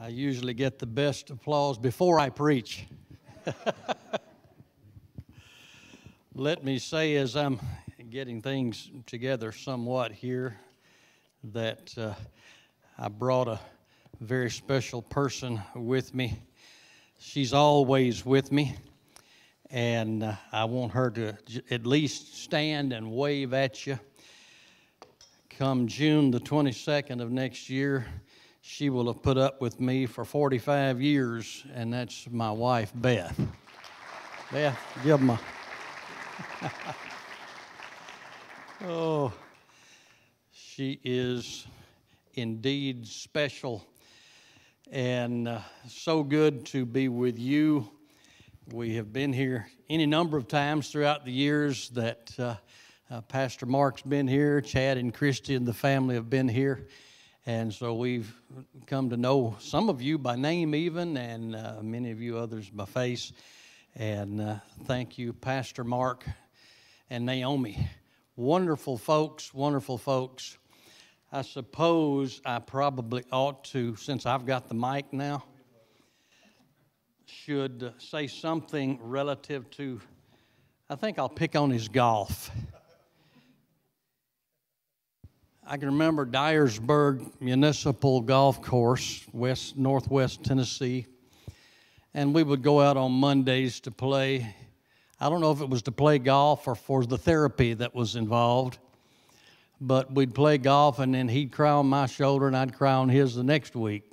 I usually get the best applause before I preach. Let me say, as I'm getting things together somewhat here, that uh, I brought a very special person with me. She's always with me, and uh, I want her to j- at least stand and wave at you. Come June the 22nd of next year, she will have put up with me for 45 years, and that's my wife, Beth. Beth, give them a. oh, she is indeed special and uh, so good to be with you. We have been here any number of times throughout the years that uh, uh, Pastor Mark's been here, Chad and Christy and the family have been here. And so we've come to know some of you by name, even, and uh, many of you others by face. And uh, thank you, Pastor Mark and Naomi. Wonderful folks, wonderful folks. I suppose I probably ought to, since I've got the mic now, should say something relative to, I think I'll pick on his golf. I can remember Dyersburg Municipal Golf Course, west northwest Tennessee, and we would go out on Mondays to play. I don't know if it was to play golf or for the therapy that was involved, but we'd play golf, and then he'd cry on my shoulder, and I'd cry on his the next week.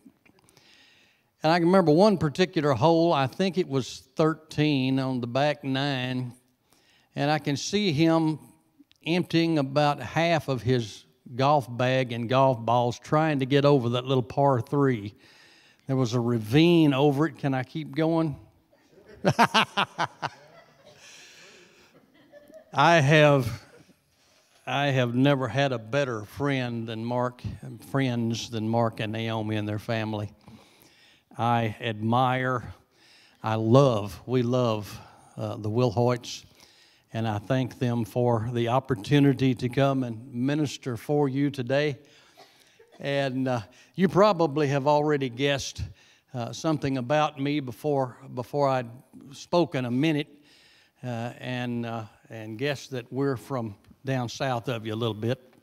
And I can remember one particular hole, I think it was 13 on the back nine, and I can see him emptying about half of his golf bag and golf balls trying to get over that little par three. There was a ravine over it. Can I keep going? I have I have never had a better friend than Mark friends than Mark and Naomi and their family. I admire, I love, we love uh, the Wilhoits and I thank them for the opportunity to come and minister for you today. And uh, you probably have already guessed uh, something about me before before I'd spoken a minute, uh, and uh, and guessed that we're from down south of you a little bit.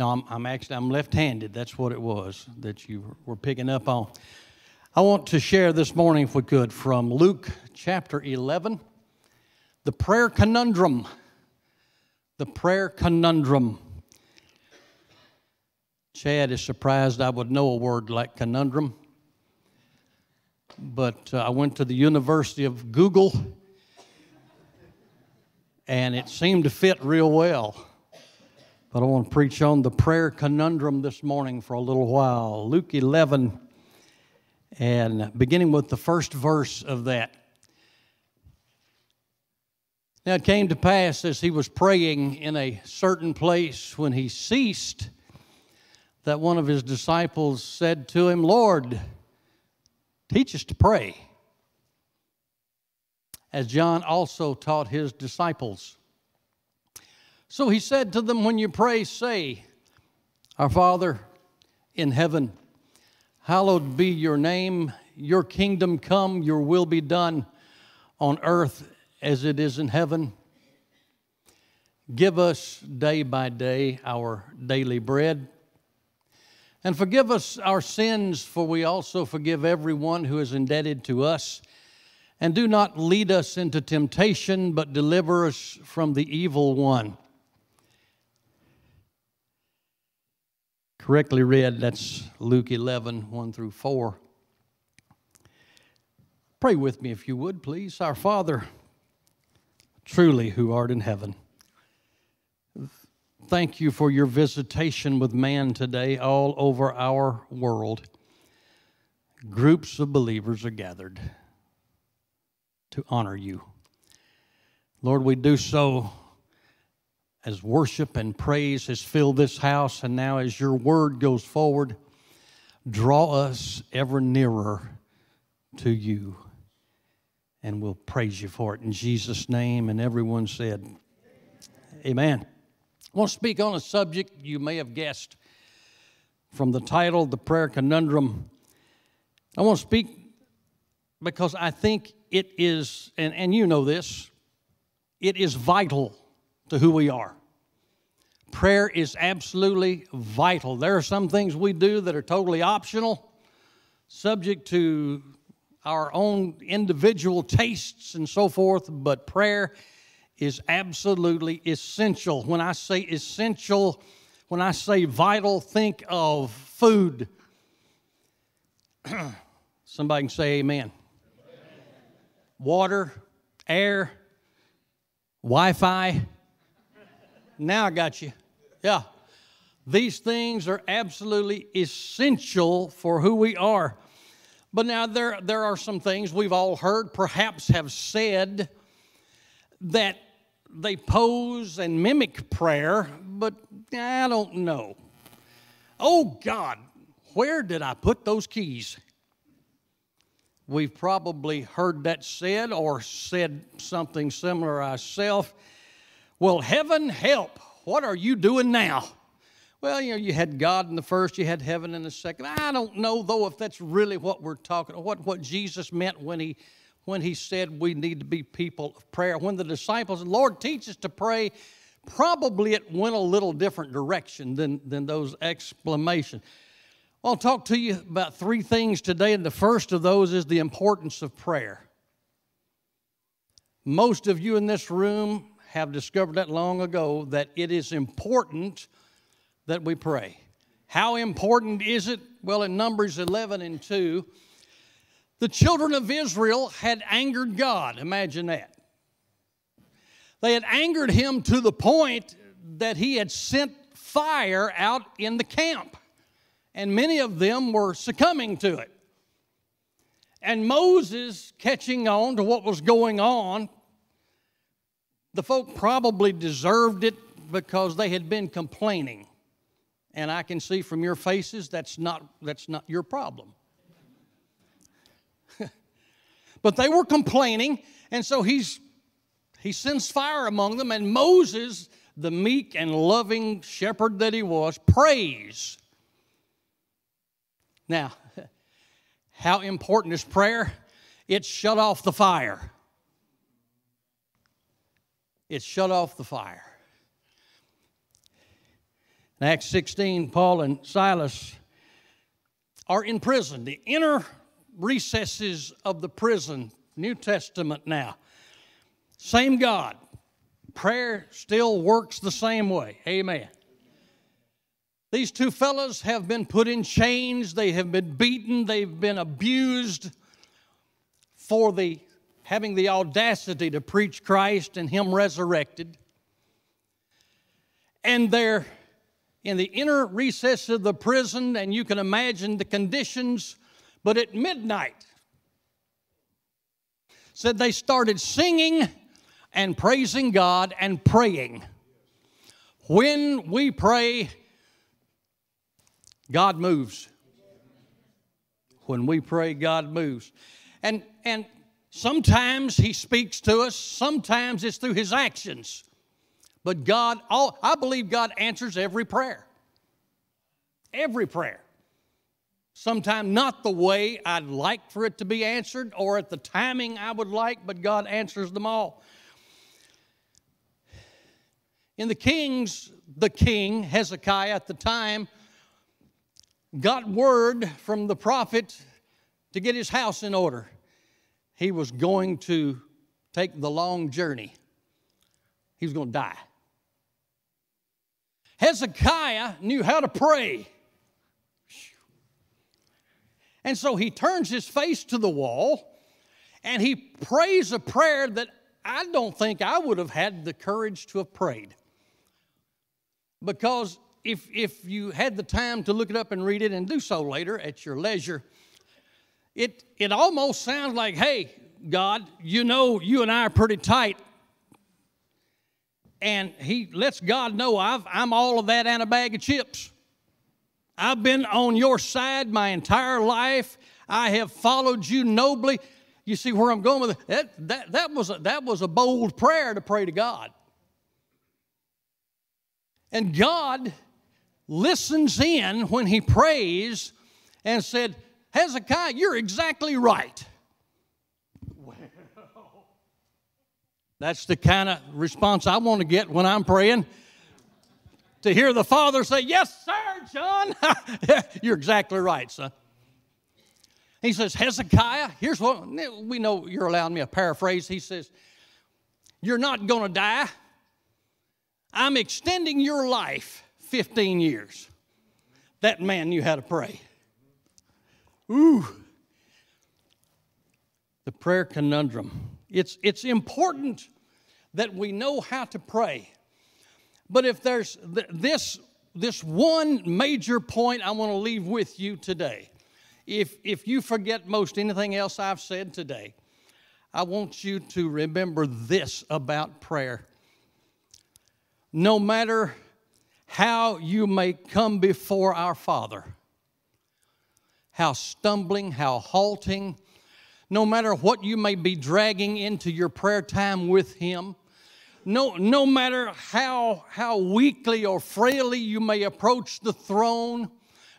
No, I'm, I'm actually I'm left-handed. That's what it was that you were picking up on. I want to share this morning, if we could, from Luke chapter 11 the prayer conundrum. The prayer conundrum. Chad is surprised I would know a word like conundrum. But uh, I went to the University of Google and it seemed to fit real well. But I want to preach on the prayer conundrum this morning for a little while. Luke 11, and beginning with the first verse of that. Now it came to pass as he was praying in a certain place when he ceased that one of his disciples said to him, Lord, teach us to pray. As John also taught his disciples. So he said to them, When you pray, say, Our Father in heaven, hallowed be your name, your kingdom come, your will be done on earth as it is in heaven. Give us day by day our daily bread. And forgive us our sins, for we also forgive everyone who is indebted to us. And do not lead us into temptation, but deliver us from the evil one. Correctly read, that's Luke 11, 1 through 4. Pray with me if you would, please. Our Father, truly who art in heaven. Thank you for your visitation with man today all over our world. Groups of believers are gathered to honor you. Lord, we do so as worship and praise has filled this house, and now as your word goes forward, draw us ever nearer to you and we'll praise you for it in Jesus' name. And everyone said, Amen. I want to speak on a subject you may have guessed from the title, The Prayer Conundrum. I want to speak because I think it is, and, and you know this, it is vital to who we are. Prayer is absolutely vital. There are some things we do that are totally optional, subject to our own individual tastes and so forth, but prayer is absolutely essential. When I say essential, when I say vital, think of food. Somebody can say amen. amen. Water, air, Wi Fi. Now I got you. Yeah. These things are absolutely essential for who we are. But now there, there are some things we've all heard, perhaps have said, that they pose and mimic prayer, but I don't know. Oh God, where did I put those keys? We've probably heard that said or said something similar ourselves. Well, heaven help, what are you doing now? Well, you know, you had God in the first, you had heaven in the second. I don't know though if that's really what we're talking, what what Jesus meant when he when he said we need to be people of prayer. When the disciples, Lord, teach us to pray, probably it went a little different direction than, than those exclamations. I'll talk to you about three things today, and the first of those is the importance of prayer. Most of you in this room have discovered that long ago that it is important that we pray. How important is it? Well, in Numbers 11 and 2, the children of Israel had angered God. Imagine that. They had angered him to the point that he had sent fire out in the camp, and many of them were succumbing to it. And Moses, catching on to what was going on, the folk probably deserved it because they had been complaining. And I can see from your faces that's not, that's not your problem. But they were complaining, and so he's he sends fire among them, and Moses, the meek and loving shepherd that he was, prays. Now, how important is prayer? It shut off the fire. It shut off the fire. In Acts 16, Paul and Silas are in prison. The inner recesses of the prison, New Testament now. Same God. Prayer still works the same way. Amen. These two fellows have been put in chains, they have been beaten, they've been abused for the having the audacity to preach Christ and him resurrected. And they're in the inner recess of the prison, and you can imagine the conditions but at midnight, said they started singing and praising God and praying. When we pray, God moves. When we pray, God moves. And, and sometimes He speaks to us, sometimes it's through His actions. But God, all, I believe God answers every prayer. Every prayer. Sometimes not the way I'd like for it to be answered or at the timing I would like, but God answers them all. In the Kings, the king, Hezekiah at the time, got word from the prophet to get his house in order. He was going to take the long journey, he was going to die. Hezekiah knew how to pray. And so he turns his face to the wall and he prays a prayer that I don't think I would have had the courage to have prayed. Because if, if you had the time to look it up and read it and do so later at your leisure, it, it almost sounds like, hey, God, you know you and I are pretty tight. And he lets God know I've, I'm all of that and a bag of chips. I've been on your side my entire life. I have followed you nobly. You see where I'm going with it? That, that, that, was, a, that was a bold prayer to pray to God. And God listens in when he prays and said, Hezekiah, you're exactly right. That's the kind of response I want to get when I'm praying. To hear the father say, Yes, sir, John. You're exactly right, son. He says, Hezekiah, here's what we know you're allowing me a paraphrase. He says, You're not going to die. I'm extending your life 15 years. That man knew how to pray. Ooh. The prayer conundrum. It's, it's important that we know how to pray. But if there's th- this, this one major point I want to leave with you today, if, if you forget most anything else I've said today, I want you to remember this about prayer. No matter how you may come before our Father, how stumbling, how halting, no matter what you may be dragging into your prayer time with Him, no, no matter how, how weakly or frailly you may approach the throne,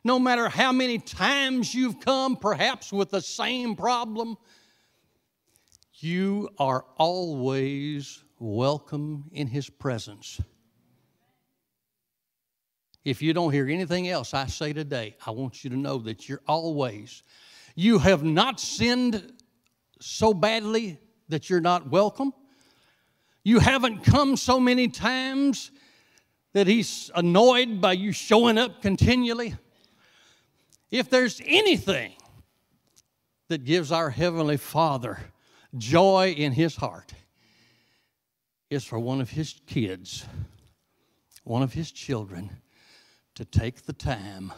no matter how many times you've come, perhaps with the same problem, you are always welcome in His presence. If you don't hear anything else I say today, I want you to know that you're always, you have not sinned so badly that you're not welcome. You haven't come so many times that he's annoyed by you showing up continually. If there's anything that gives our Heavenly Father joy in his heart, it's for one of his kids, one of his children, to take the time.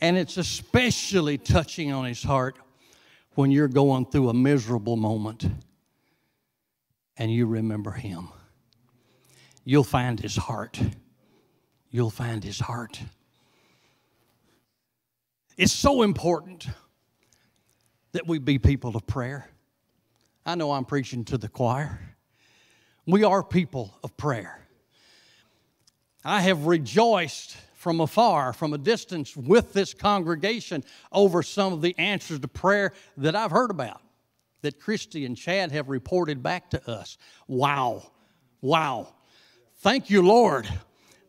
And it's especially touching on his heart when you're going through a miserable moment and you remember him. You'll find his heart. You'll find his heart. It's so important that we be people of prayer. I know I'm preaching to the choir. We are people of prayer. I have rejoiced from afar, from a distance, with this congregation over some of the answers to prayer that I've heard about that Christy and Chad have reported back to us. Wow. Wow. Thank you, Lord,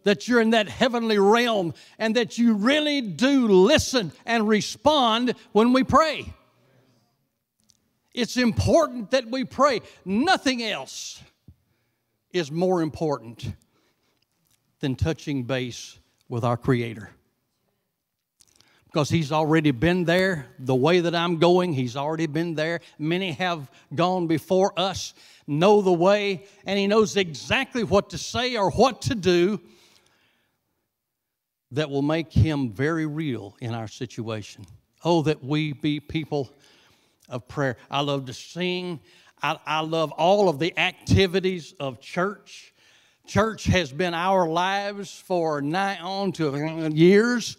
that you're in that heavenly realm and that you really do listen and respond when we pray. It's important that we pray. Nothing else is more important than touching base with our Creator because he's already been there. The way that I'm going, he's already been there. Many have gone before us, know the way, and he knows exactly what to say or what to do that will make him very real in our situation. Oh, that we be people of prayer. I love to sing. I, I love all of the activities of church. Church has been our lives for nigh on to years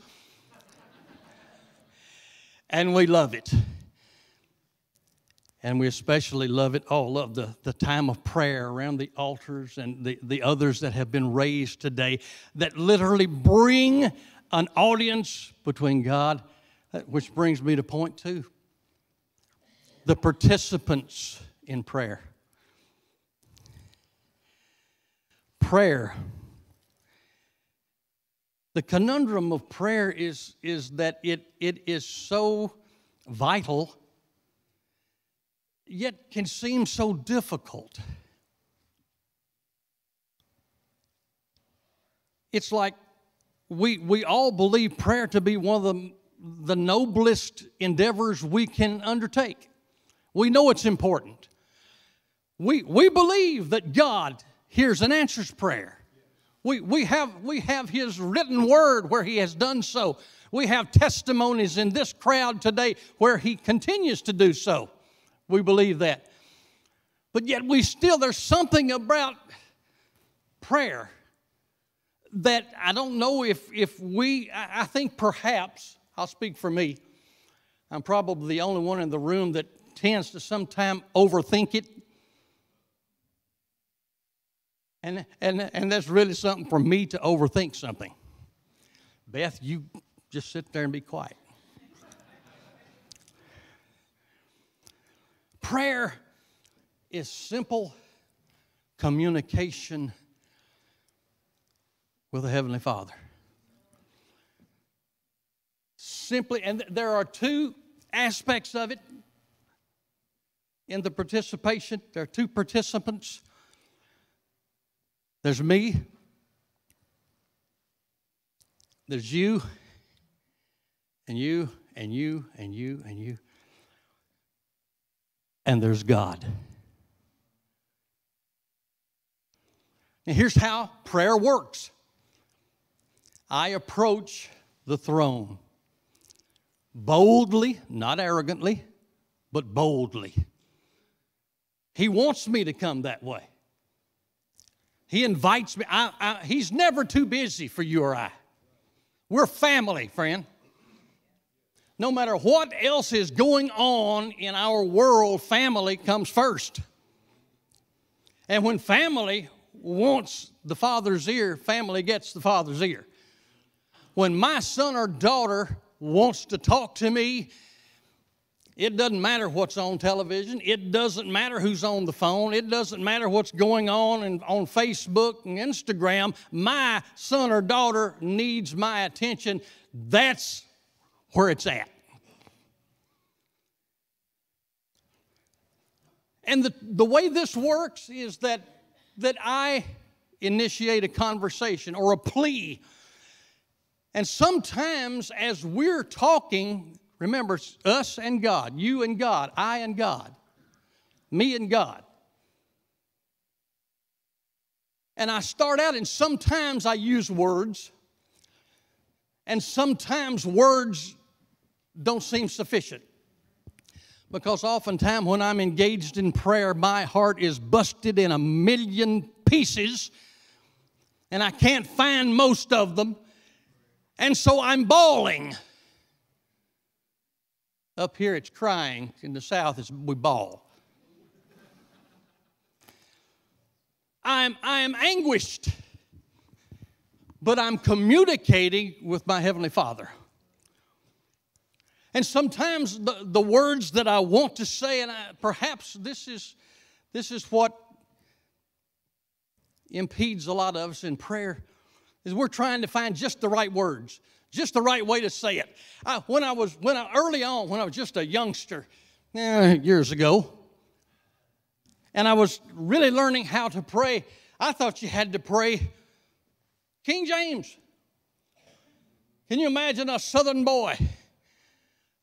and we love it. And we especially love it. Oh, love the, the time of prayer around the altars and the, the others that have been raised today that literally bring an audience between God, which brings me to point two the participants in prayer. Prayer the conundrum of prayer is, is that it, it is so vital, yet can seem so difficult. It's like we, we all believe prayer to be one of the, the noblest endeavors we can undertake. We know it's important. We, we believe that God hears and answers prayer. We, we, have, we have His written word where He has done so. We have testimonies in this crowd today where He continues to do so. We believe that. But yet, we still, there's something about prayer that I don't know if, if we, I think perhaps, I'll speak for me, I'm probably the only one in the room that tends to sometimes overthink it and, and, and that's really something for me to overthink something. Beth, you just sit there and be quiet. Prayer is simple communication with the Heavenly Father. Simply, and there are two aspects of it in the participation, there are two participants there's me, there's you, and you, and you, and you, and you, and there's God. And here's how prayer works. I approach the throne boldly, not arrogantly, but boldly. He wants me to come that way. He invites me. I, I, he's never too busy for you or I. We're family, friend. No matter what else is going on in our world, family comes first. And when family wants the father's ear, family gets the father's ear. When my son or daughter wants to talk to me, it doesn't matter what's on television. It doesn't matter who's on the phone. It doesn't matter what's going on in, on Facebook and Instagram. My son or daughter needs my attention. That's where it's at. And the, the way this works is that that I initiate a conversation or a plea. And sometimes, as we're talking, remember, us and God, you and God, I and God, me and God. And I start out, and sometimes I use words, and sometimes words don't seem sufficient because oftentimes when I'm engaged in prayer, my heart is busted in a million pieces and I can't find most of them. And so I'm bawling. Up here it's crying, in the south it's we bawl. I'm, I am anguished, but I'm communicating with my Heavenly Father. And sometimes the, the words that I want to say, and I, perhaps this is, this is what impedes a lot of us in prayer, is we're trying to find just the right words, just the right way to say it. I, when I was, when I, early on, when I was just a youngster, eh, years ago, and I was really learning how to pray, I thought you had to pray King James. Can you imagine a southern boy?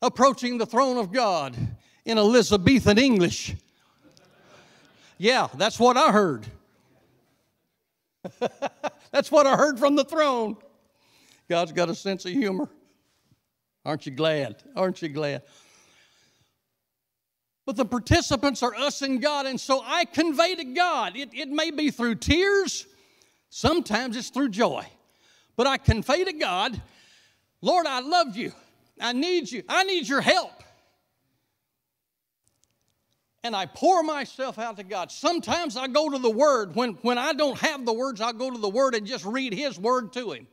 approaching the throne of God in Elizabethan English. Yeah, that's what I heard. that's what I heard from the throne. God's got a sense of humor. Aren't you glad? Aren't you glad? But the participants are us and God, and so I convey to God. It, it may be through tears, sometimes it's through joy. But I convey to God, Lord, I love you. I need you. I need your help. And I pour myself out to God. Sometimes I go to the Word. When, when I don't have the words, I'll go to the Word and just read His Word to Him.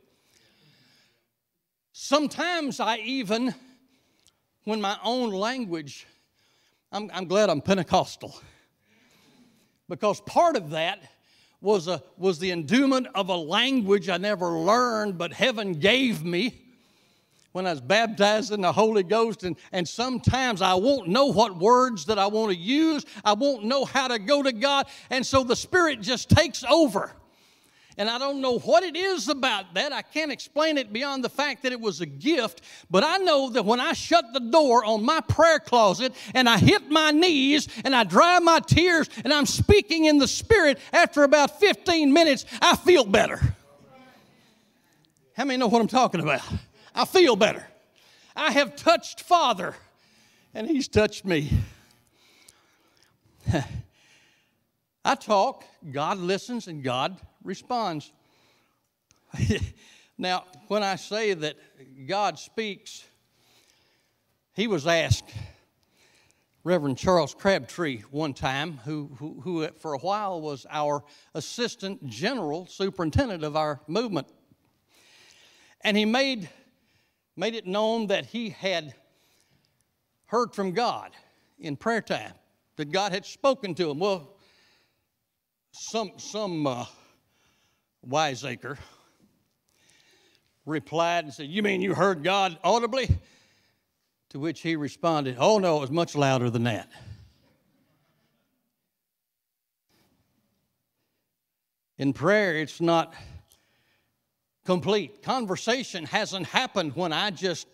Sometimes I even, when my own language, I'm, I'm glad I'm Pentecostal. Because part of that was, a, was the endowment of a language I never learned, but heaven gave me when I was baptized in the Holy Ghost, and, and sometimes I won't know what words that I want to use. I won't know how to go to God. And so the Spirit just takes over. And I don't know what it is about that. I can't explain it beyond the fact that it was a gift. But I know that when I shut the door on my prayer closet and I hit my knees and I dry my tears and I'm speaking in the Spirit, after about 15 minutes, I feel better. How many know what I'm talking about? I feel better. I have touched Father, and He's touched me. I talk, God listens, and God responds. now, when I say that God speaks, he was asked, Reverend Charles Crabtree, one time, who, who, who for a while was our assistant general superintendent of our movement. And he made made it known that he had heard from God in prayer time. that God had spoken to him. Well, some, some uh, wiseacre replied and said, You mean you heard God audibly? To which he responded, Oh, no, it was much louder than that. In prayer, it's not complete. Conversation hasn't happened when I just,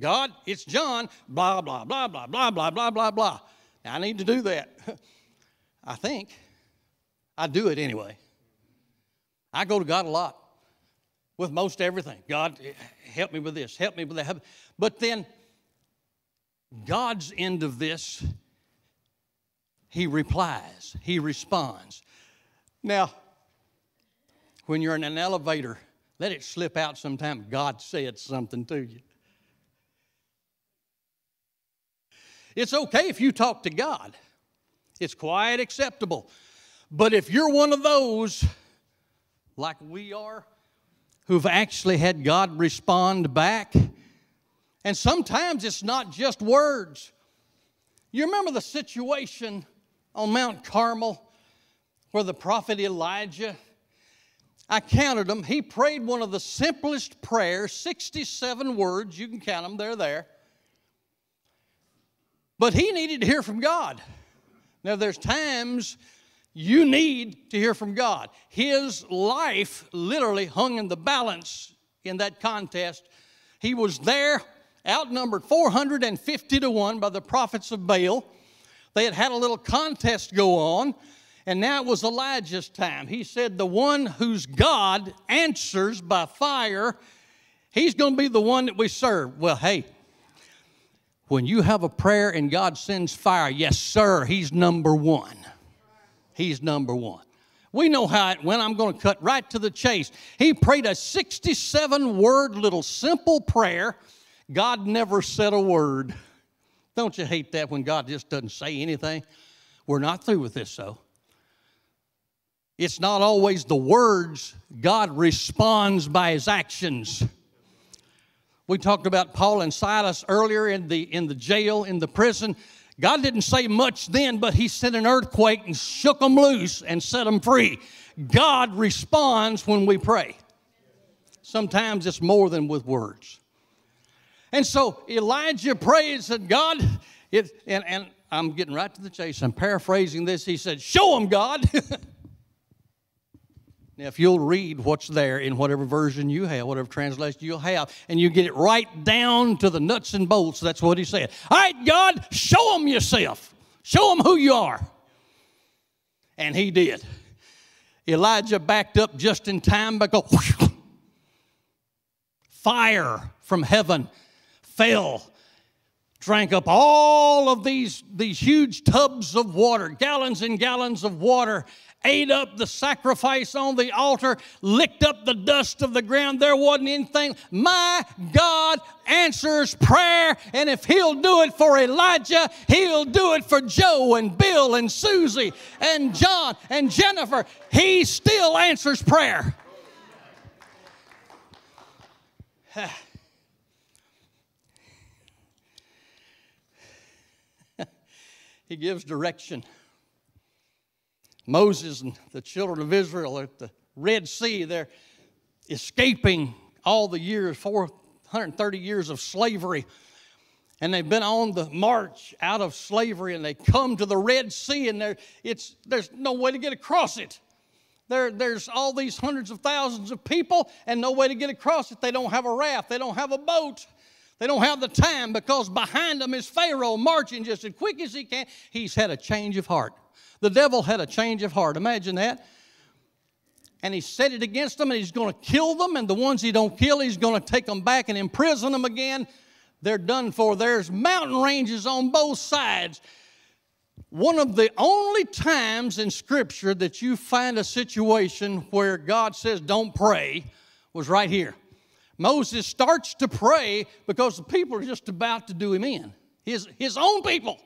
God, it's John, blah, blah, blah, blah, blah, blah, blah, blah, blah. Now, I need to do that. I think. I do it anyway. I go to God a lot with most everything. God, help me with this, help me with that. But then, God's end of this, He replies, He responds. Now, when you're in an elevator, let it slip out sometime. God said something to you. It's okay if you talk to God, it's quite acceptable. But if you're one of those, like we are, who've actually had God respond back, and sometimes it's not just words. You remember the situation on Mount Carmel where the prophet Elijah, I counted them, he prayed one of the simplest prayers, 67 words, you can count them, they're there. But he needed to hear from God. Now, there's times you need to hear from God. His life literally hung in the balance in that contest. He was there, outnumbered 450 to 1 by the prophets of Baal. They had had a little contest go on, and now it was Elijah's time. He said, The one whose God answers by fire, he's going to be the one that we serve. Well, hey, when you have a prayer and God sends fire, yes, sir, he's number one. He's number one. We know how it went. I'm going to cut right to the chase. He prayed a 67 word little simple prayer. God never said a word. Don't you hate that when God just doesn't say anything? We're not through with this, though. It's not always the words, God responds by his actions. We talked about Paul and Silas earlier in the, in the jail, in the prison. God didn't say much then, but He sent an earthquake and shook them loose and set them free. God responds when we pray. Sometimes it's more than with words. And so Elijah prays that God, it, and, and I'm getting right to the chase. I'm paraphrasing this. He said, Show them, God. Now, if you'll read what's there in whatever version you have, whatever translation you'll have, and you get it right down to the nuts and bolts, that's what he said. All right, God, show them yourself. Show them who you are. And he did. Elijah backed up just in time because whoosh, fire from heaven fell drank up all of these, these huge tubs of water, gallons and gallons of water, ate up the sacrifice on the altar, licked up the dust of the ground. There wasn't anything. My God answers prayer, and if He'll do it for Elijah, He'll do it for Joe and Bill and Susie and John and Jennifer. He still answers prayer. he gives direction. Moses and the children of Israel at the Red Sea, they're escaping all the years, 430 years of slavery. And they've been on the march out of slavery and they come to the Red Sea and it's, there's no way to get across it. There, there's all these hundreds of thousands of people and no way to get across it. They don't have a raft, they don't have a boat. They don't have the time because behind them is Pharaoh marching just as quick as he can. He's had a change of heart. The devil had a change of heart. Imagine that. And he set it against them and he's going to kill them. And the ones he don't kill, he's going to take them back and imprison them again. They're done for. There's mountain ranges on both sides. One of the only times in Scripture that you find a situation where God says, don't pray, was right here. Moses starts to pray because the people are just about to do him in, his, his own people.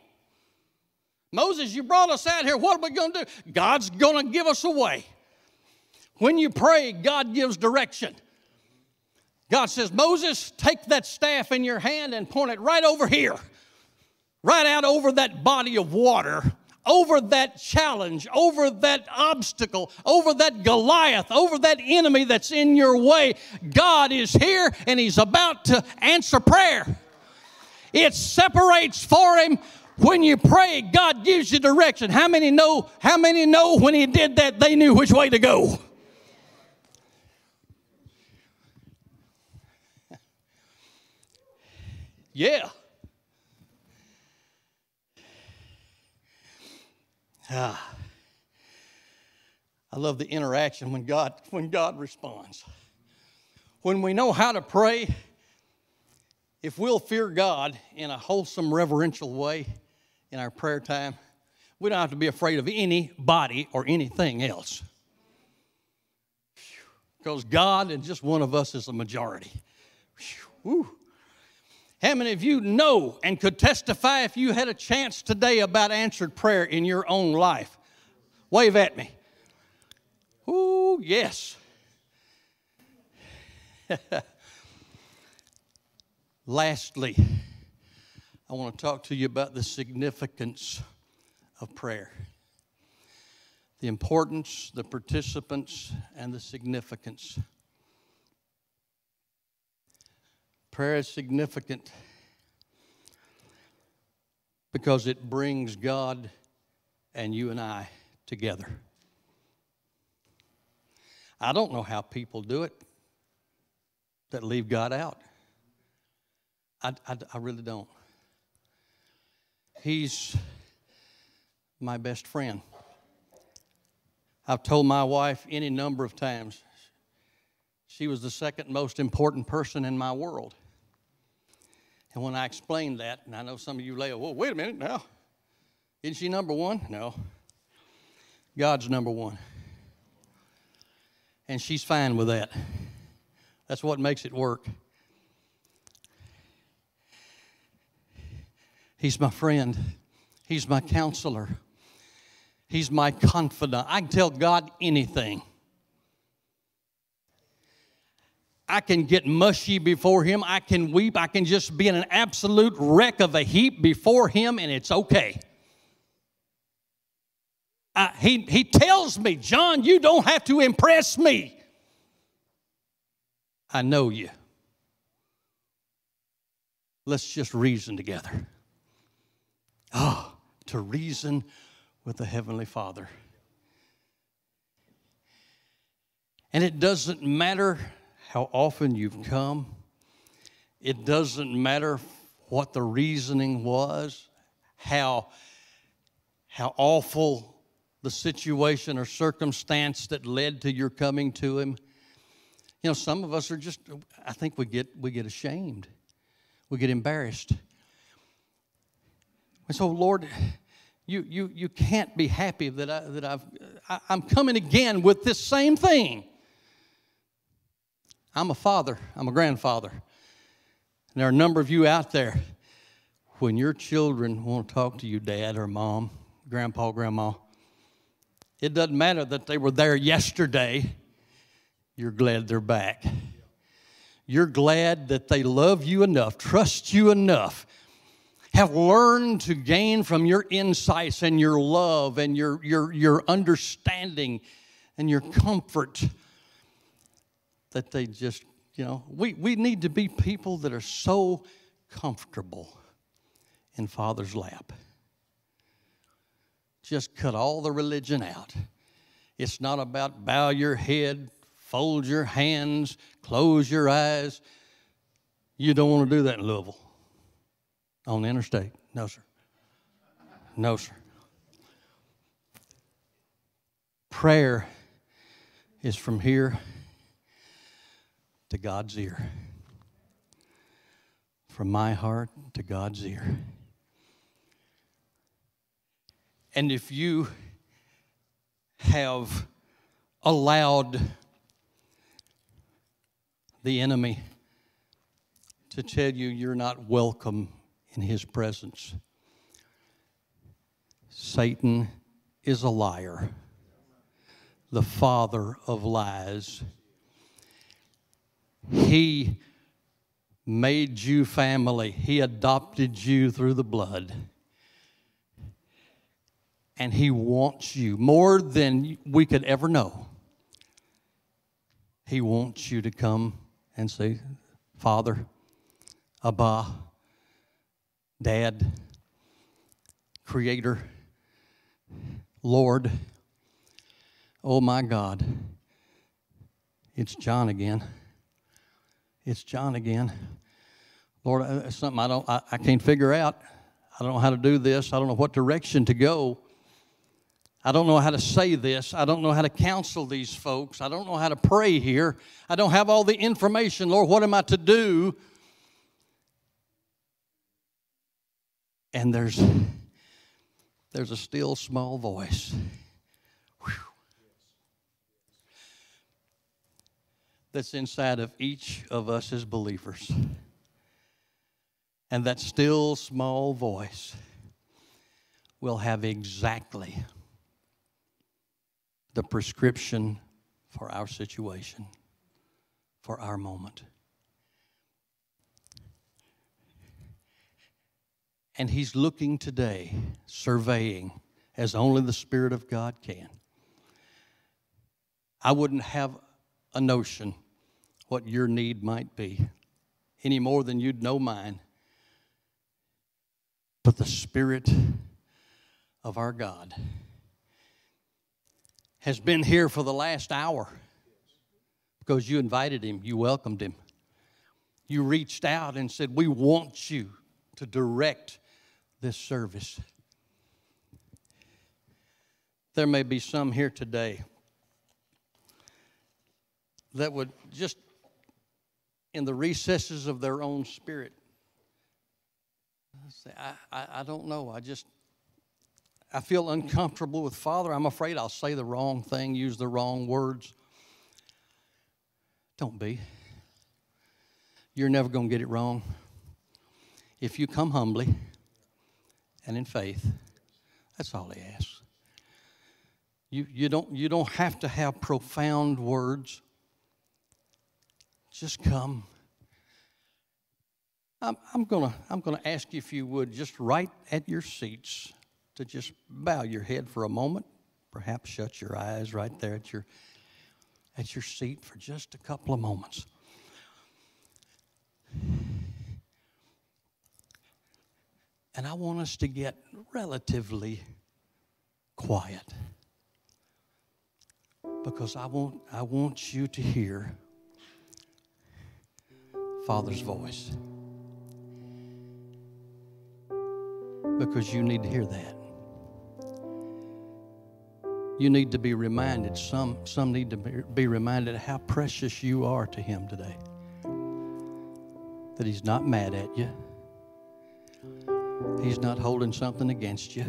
Moses, you brought us out here. What are we going to do? God's going to give us a way. When you pray, God gives direction. God says, Moses, take that staff in your hand and point it right over here, right out over that body of water over that challenge, over that obstacle, over that Goliath, over that enemy that's in your way, God is here and He's about to answer prayer. It separates for Him when you pray, God gives you direction. How many know? How many know when He did that, they knew which way to go? Yeah. Ah. I love the interaction when God when God responds. When we know how to pray, if we'll fear God in a wholesome reverential way in our prayer time, we don't have to be afraid of anybody or anything else. Because God and just one of us is a majority. Whew. How many of you know and could testify if you had a chance today about answered prayer in your own life? Wave at me. Ooh, yes. Lastly, I want to talk to you about the significance of prayer. The importance, the participants, and the significance. Prayer is significant because it brings God and you and I together. I don't know how people do it that leave God out. I, I, I really don't. He's my best friend. I've told my wife any number of times she was the second most important person in my world. And when I explained that, and I know some of you lay, well, wait a minute now. Isn't she number one? No. God's number one. And she's fine with that. That's what makes it work. He's my friend, He's my counselor, He's my confidant. I can tell God anything. I can get mushy before Him. I can weep. I can just be in an absolute wreck of a heap before Him, and it's okay. I, he, he tells me, John, you don't have to impress me. I know you. Let's just reason together. Oh, to reason with the Heavenly Father. And it doesn't matter how often you've come. It doesn't matter what the reasoning was, how, how awful the situation or circumstance that led to your coming to Him. You know, some of us are just, I think we get, we get ashamed, we get embarrassed. And so, Lord, you, you, you can't be happy that, I, that I've, I, I'm coming again with this same thing. I'm a father, I'm a grandfather. And there are a number of you out there. When your children want to talk to you, dad or mom, grandpa, grandma, it doesn't matter that they were there yesterday, you're glad they're back. You're glad that they love you enough, trust you enough, have learned to gain from your insights and your love and your, your, your understanding and your comfort that they just, you know, we, we need to be people that are so comfortable in Father's lap. Just cut all the religion out. It's not about bow your head, fold your hands, close your eyes. You don't want to do that in Louisville on the interstate. No, sir. No, sir. Prayer is from here to God's ear. From my heart to God's ear. And if you have allowed the enemy to tell you you're not welcome in his presence, Satan is a liar, the father of lies. He made you family, He adopted you through the blood. And He wants you more than we could ever know. He wants you to come and say, Father, Abba, Dad, Creator, Lord, oh my God, it's John again. It's John again. Lord, uh, it's something I don't, I, I can't figure out. I don't know how to do this. I don't know what direction to go. I don't know how to say this. I don't know how to counsel these folks. I don't know how to pray here. I don't have all the information. Lord, what am I to do? And there's there's a still small voice. That's inside of each of us as believers. And that still small voice will have exactly the prescription for our situation, for our moment. And He's looking today, surveying as only the Spirit of God can. I wouldn't have a notion what your need might be any more than you'd know mine. But the Spirit of our God has been here for the last hour because you invited him, you welcomed him. You reached out and said, We want you to direct this service. There may be some here today that would just, in the recesses of their own spirit, I, I, I don't know. I just, I feel uncomfortable with Father. I'm afraid I'll say the wrong thing, use the wrong words. Don't be. You're never going to get it wrong. If you come humbly and in faith, that's all he asks. You, you, don't, you don't have to have profound words. Just come. I'm, I'm going to I'm gonna ask you if you would just right at your seats to just bow your head for a moment, perhaps shut your eyes right there at your, at your seat for just a couple of moments. And I want us to get relatively quiet because I want, I want you to hear Father's voice. Because you need to hear that. You need to be reminded, some, some need to be reminded how precious you are to Him today. That He's not mad at you, He's not holding something against you.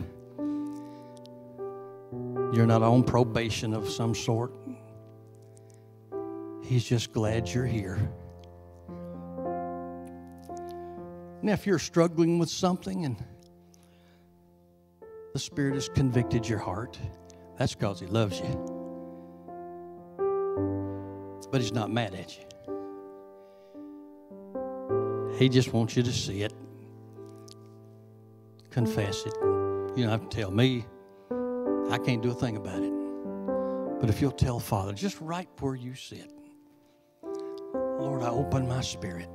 You're not on probation of some sort. He's just glad you're here. And if you're struggling with something and the Spirit has convicted your heart, that's because He loves you. But He's not mad at you. He just wants you to see it, confess it. You don't have to tell me. I can't do a thing about it. But if you'll tell Father, just right where you sit, Lord, I open my spirit.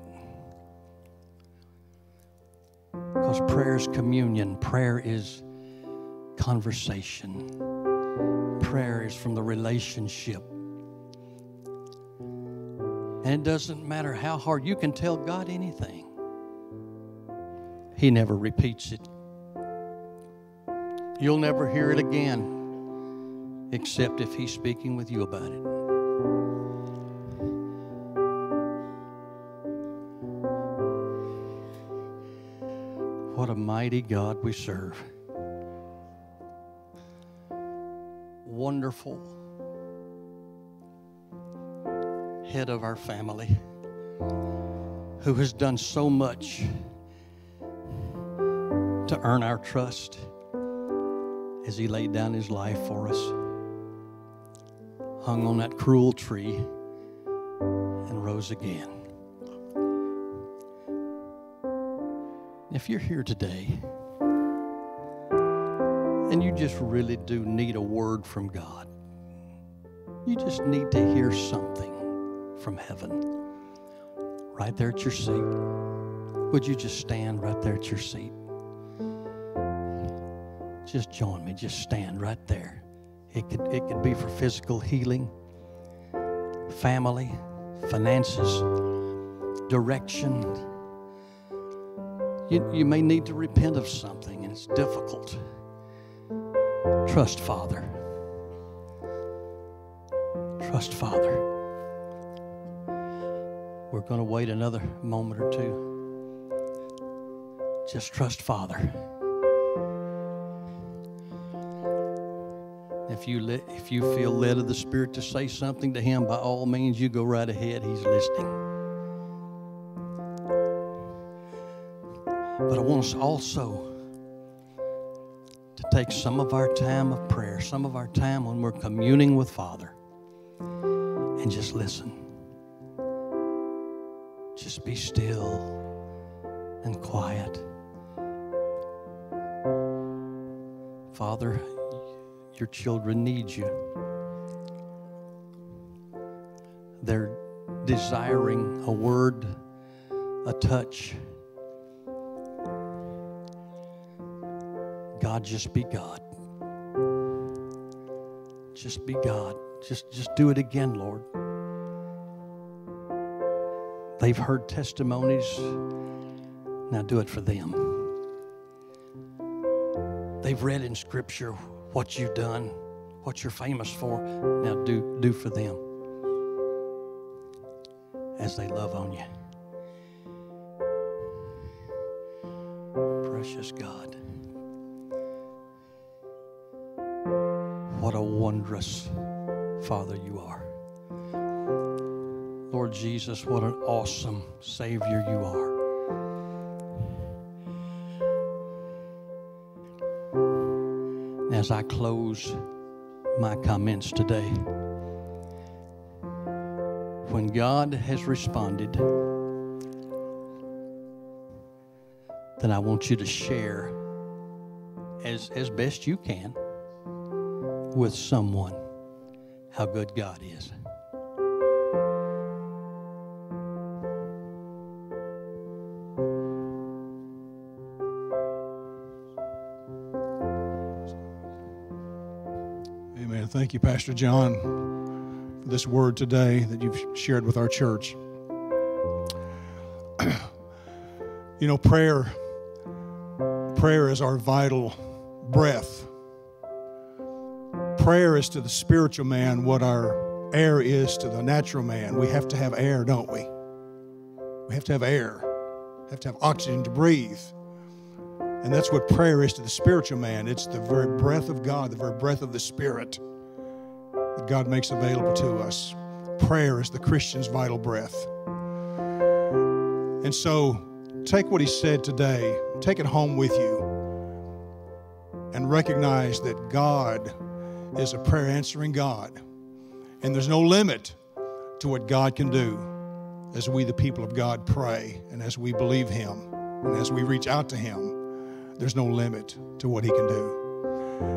Because prayer is communion, prayer is conversation prayer is from the relationship. And it doesn't matter how hard you can tell God anything, He never repeats it. You'll never hear it again except if He's speaking with you about it. Mighty God we serve. wonderful head of our family who has done so much to earn our trust as he laid down his life for us, hung on that cruel tree, and rose again. If you're here today and you just really do need a word from God. You just need to hear something from heaven right there at your seat. Would you just stand right there at your seat? Just join me. Just stand right there. It could, it could be for physical healing, family, finances, direction. You, you may need to repent of something and it's difficult. Trust Father. Trust Father. We're going to wait another moment or two. Just trust Father. If you, let, if you feel led of the Spirit to say something to Him, by all means, you go right ahead. He's listening. But I want us also to take some of our time of prayer, some of our time when we're communing with Father, and just listen. Just be still and quiet. Father, your children need you. They're desiring a word, a touch. God, just be God. Just be God. Just, just do it again, Lord. They've heard testimonies. Now do it for them. They've read in Scripture what you've done, what you're famous for. Now do, do for them as they love on you. Precious God. Wondrous Father you are. Lord Jesus, what an awesome Savior you are. as I close my comments today. When God has responded, then I want you to share as, as best you can with someone how good God is. Amen. Thank you, Pastor John, for this word today that you've shared with our church. you know, prayer prayer is our vital breath. Prayer is to the spiritual man what our air is to the natural man. We have to have air, don't we? We have to have air. We have to have oxygen to breathe. And that's what prayer is to the spiritual man. It's the very breath of God, the very breath of the Spirit that God makes available to us. Prayer is the Christian's vital breath. And so, take what he said today, take it home with you, and recognize that God is a prayer answering God. And there's no limit to what God can do as we, the people of God, pray and as we believe Him and as we reach out to Him. There's no limit to what He can do.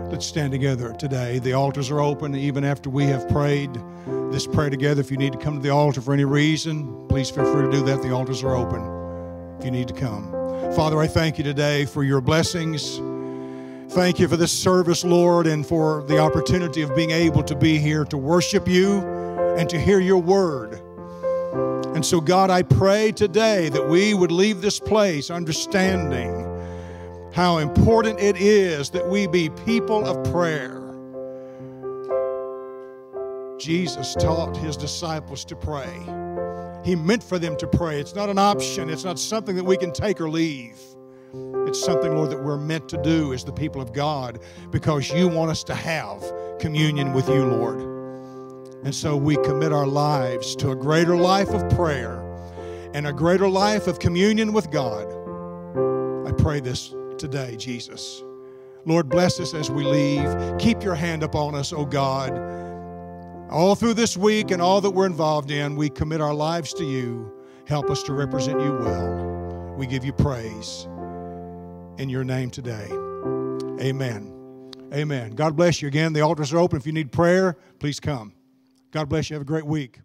Let's stand together today. The altars are open even after we have prayed this prayer together. If you need to come to the altar for any reason, please feel free to do that. The altars are open if you need to come. Father, I thank you today for your blessings. Thank you for this service, Lord, and for the opportunity of being able to be here to worship you and to hear your word. And so, God, I pray today that we would leave this place understanding how important it is that we be people of prayer. Jesus taught his disciples to pray. He meant for them to pray. It's not an option, it's not something that we can take or leave. It's something, Lord, that we're meant to do as the people of God because you want us to have communion with you, Lord. And so we commit our lives to a greater life of prayer and a greater life of communion with God. I pray this today, Jesus. Lord, bless us as we leave. Keep your hand upon us, oh God. All through this week and all that we're involved in, we commit our lives to you. Help us to represent you well. We give you praise in your name today. Amen. Amen. God bless you again. The altars are open. If you need prayer, please come. God bless you. Have a great week.